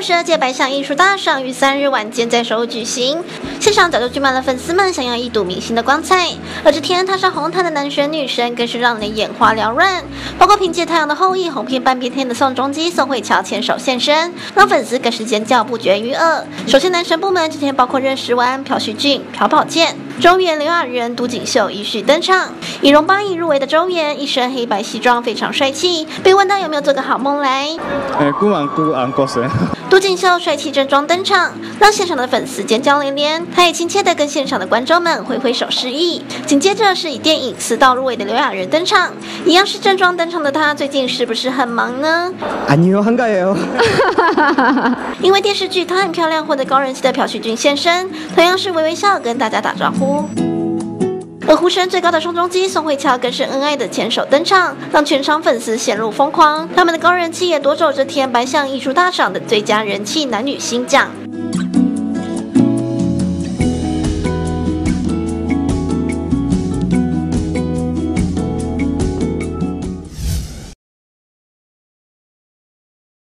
五十二届白象艺术大赏于三日晚间在首尔举行，现场早就聚满了粉丝们，想要一睹明星的光彩。而这天踏上红毯的男神女神更是让人眼花缭乱，包括凭借《太阳的后裔》红遍半边天的宋仲基、宋慧乔牵手现身，让粉丝更是尖叫不绝于耳。首先，男神部门这天包括任时完、朴叙俊、朴宝剑、周元刘亚仁都锦秀一续登场，以容邦怡入围的周元一身黑白西装非常帅气，被问到有没有做个好梦来。都 锦秀帅气正装登场，让现场的粉丝尖叫连连，他也亲切的跟现场的观众们挥挥手示意。紧接着是以电影词道入围的刘亚仁登场，一样是正装登场的他最近是不是很忙呢？因为电视剧她很漂亮，获得高人气的朴叙俊现身，同样是微微笑跟大家打招呼。而呼声最高的宋仲基、宋慧乔更是恩爱的牵手登场，让全场粉丝陷入疯狂。他们的高人气也夺走这天白象艺术大赏的最佳人气男女新奖。